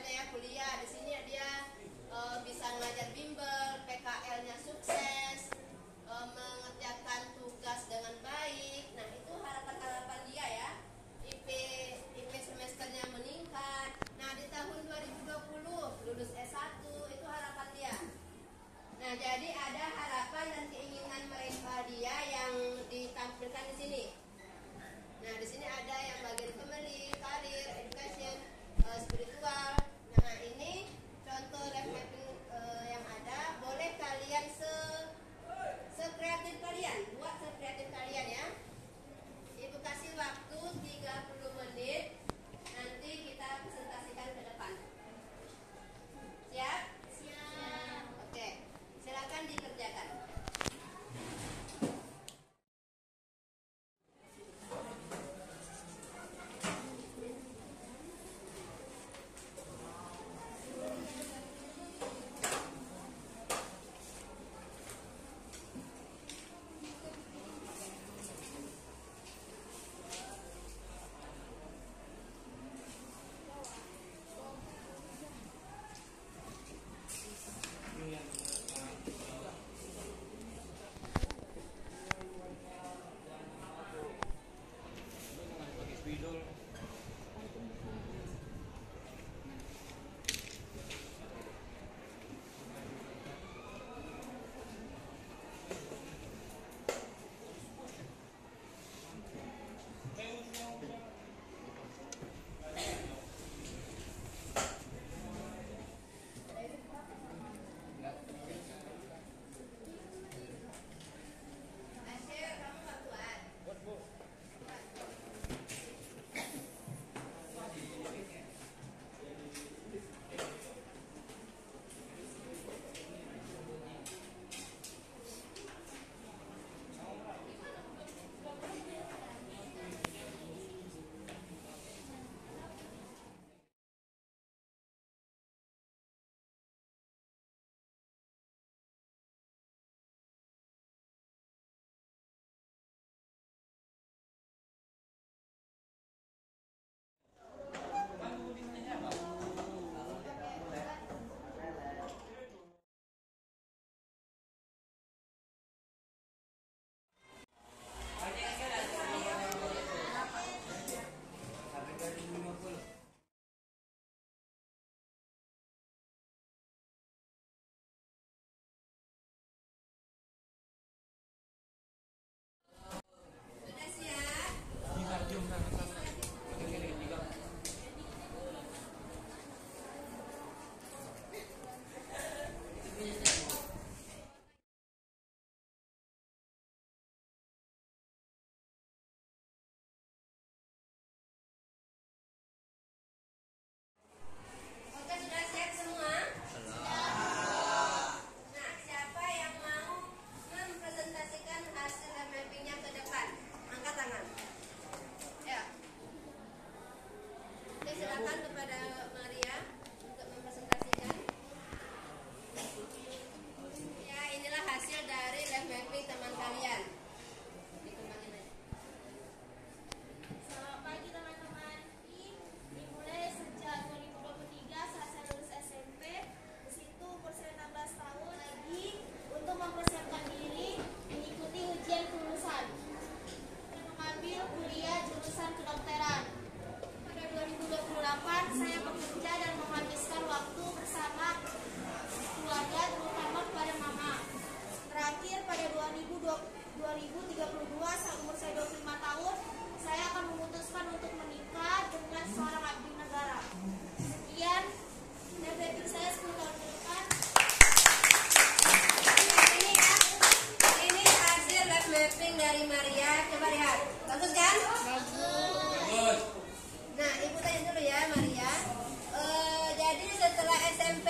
Misalnya ya kuliah di sini dia eh, bisa ngajar bimbel, PKL-nya sukses, eh, mengerjakan tugas dengan baik. Nah itu harapan-harapan dia ya. IP IP semesternya meningkat. Nah di tahun 2020 lulus S1 itu harapan dia. Nah, jadi ada harapan dan keinginan mereka dia yang ditampilkan di sini. Nah, di sini ada yang bagian family, karir, education, eh, spiritual. Mapping eh, yang ada. Boleh kalian se sekreatif kalian, buat sekreatif kalian ya. Ibu kasih waktu 30 menit.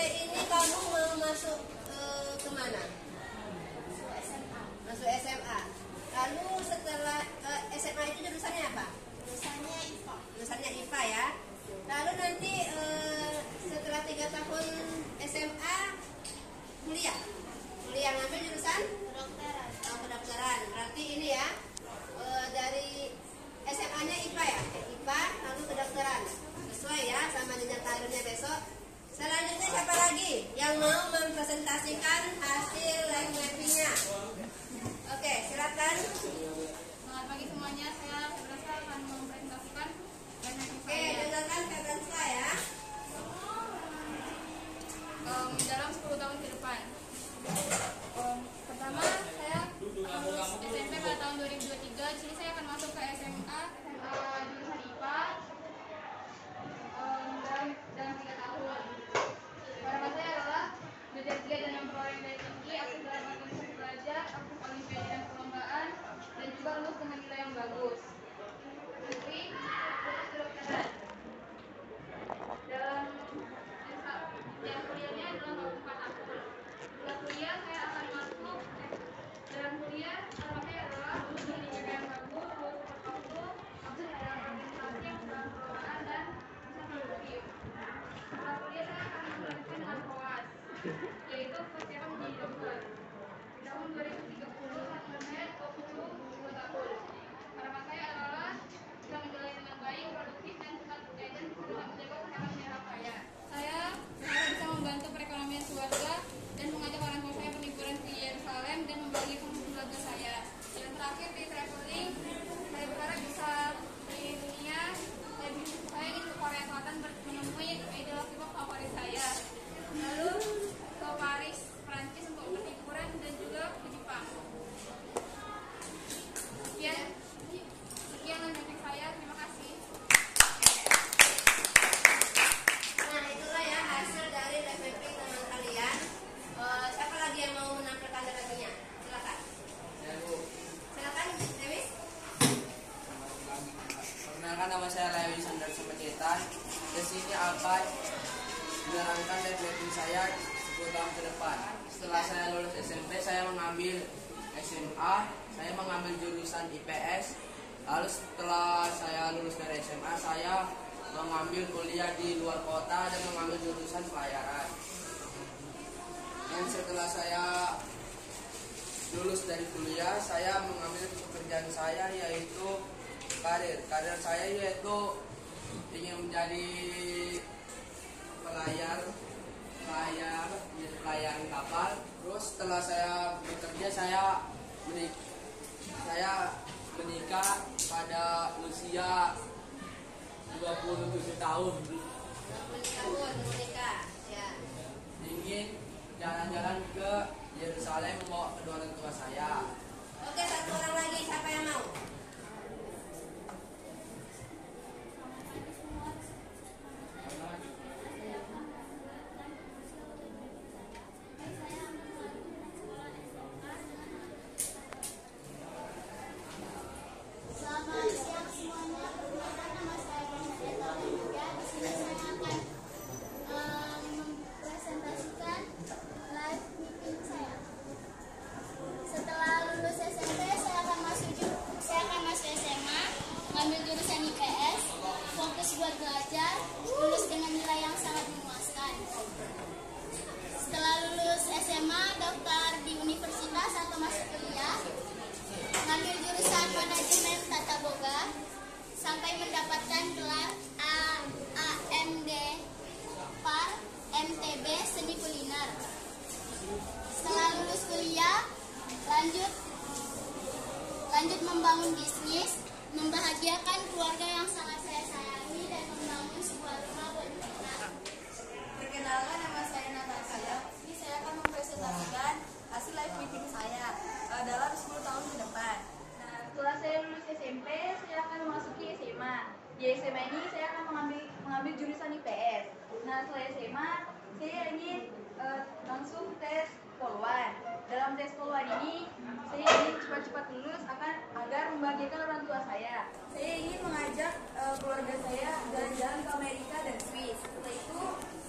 ini kamu mau masuk eh, uh, ke mana? Masuk SMA. Masuk SMA. Lalu setelah eh, SMA itu jurusannya apa? Jurusannya IPA. Jurusannya IPA ya. Lalu nanti eh, setelah tiga tahun SMA kuliah. Kuliah ngambil jurusan? Kedokteran. Oh, kedokteran. Berarti ini ya dari SMA-nya IPA ya, IPA lalu kedokteran. Sesuai ya sama jenjang karirnya besok. Selanjutnya siapa lagi yang mau mempresentasikan hasil live mappingnya? Oke, silakan. Selamat pagi semuanya, saya Febrasa akan mempresentasikan Oke, saya. dengarkan Febranska ya. Em, dalam 10 tahun ke depan. Em, pertama, saya lulus SMP pada tahun 2023, jadi saya akan masuk ke SMA, SMA jurusan IPA em, dalam dalam 3 tahun. Harapan saya adalah giat dan memperoleh nilai tinggi, aktif dalam organisasi belajar, aktif olimpiade dan perlombaan, dan juga lulus dengan nilai yang bagus. Putri, lulus kedokteran. Dalam yang kuliahnya adalah 24 tahun. Setelah kuliah saya akan masuk dalam kuliah harapan saya adalah lulus dengan nilai yang bagus, lulus portofolio, aktif dalam organisasi yang dalam perlombaan dan bisa produktif. Setelah kuliah saya akan melanjutkan dengan koas, yaitu persiapan menjadi dokter. Di tahun 2030 harapan saya 22 tahun. Harapan saya adalah bisa menjalani dengan baik, produktif dan tetap eh, dan tetap menjaga kesehatan sehat saya. Saya harap bisa membantu perekonomian keluarga dan mengajak orang tua saya berliburan ke Yerusalem dan membagikan keluarga saya. Dan terakhir di traveling, saya berharap bisa keliling dunia. Saya, bisa- saya ingin ke Korea Selatan ber- menemui idol K-pop favorit saya. Lalu ke Paris, Prancis untuk berliburan dan juga ke Jepang. Sekian, sekian live saya. Terima kasih. Nah, itulah ya hasil dari live mapping teman kalian. Eh, siapa lagi yang mau menampilkan live mappingnya? Silakan. Silakan, Demis. Perkenalkan nama saya Lewi Sandar Sumacetan. Di sini akan menerangkan live mapping saya 10 tahun ke depan. Setelah saya lulus SMP, saya mengambil SMA, saya mengambil jurusan IPS. Lalu setelah saya lulus dari SMA, saya mengambil kuliah di luar kota dan mengambil jurusan pelayaran. Dan setelah saya lulus dari kuliah, saya mengambil pekerjaan saya yaitu karir. Karir saya yaitu ingin menjadi pelayar, pelayar, pelayar kapal. Terus setelah saya bekerja, saya menik saya menikah pada usia 27 tahun. 20 tahun menikah. Ya. Ingin jalan-jalan ke Yerusalem membawa kedua orang tua saya. Oke, satu orang lagi. Siapa yang mau? Mengambil jurusan IPS. Nah, setelah SMA, saya ingin eh, langsung tes poluan. Dalam tes poluan ini, saya ingin cepat-cepat lulus akan agar membahagiakan orang tua saya. Saya ingin mengajak eh, keluarga saya jalan-jalan ke Amerika dan Swiss. Setelah itu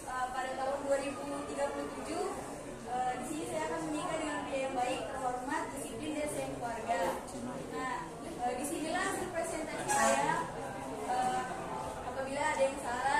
eh, pada tahun 2037 eh, di sini saya akan menikah dengan pria yang baik, terhormat, disiplin dan sayang keluarga. Nah, eh, di sinilah presentasi saya. Parabéns, Sara.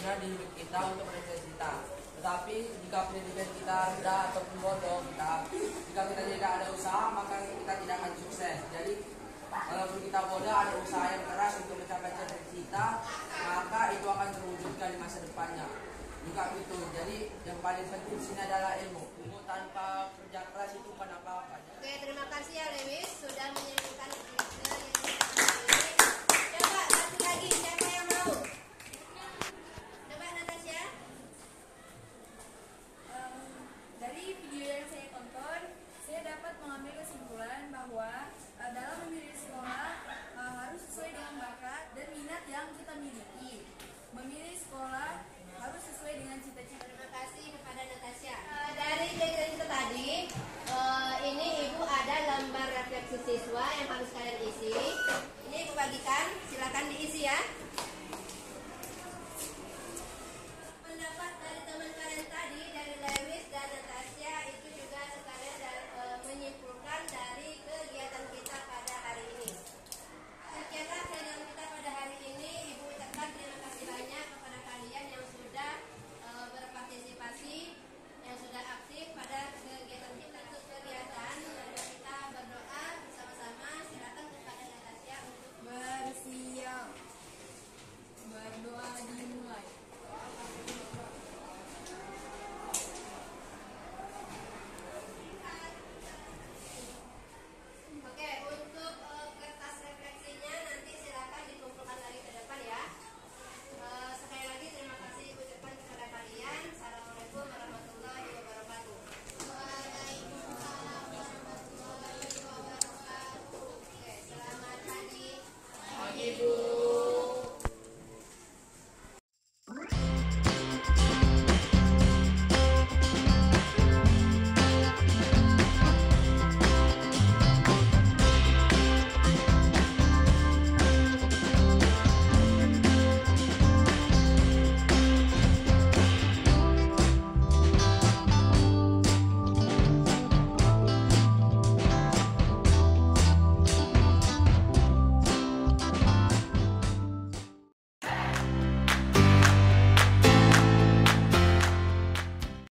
Benar di hidup kita untuk bercita-cita. Tetapi jika pendidikan kita rendah ataupun bodoh, kita, jika kita tidak ada usaha, maka kita tidak akan sukses. Jadi, walaupun kita bodoh, ada usaha yang keras untuk mencapai cita-cita, maka itu akan terwujudkan di masa depannya. Juga itu. Jadi, yang paling penting sini adalah ilmu. Ilmu tanpa kerja keras itu bukan apa-apa. Oke, terima kasih ya Lewis sudah menyampaikan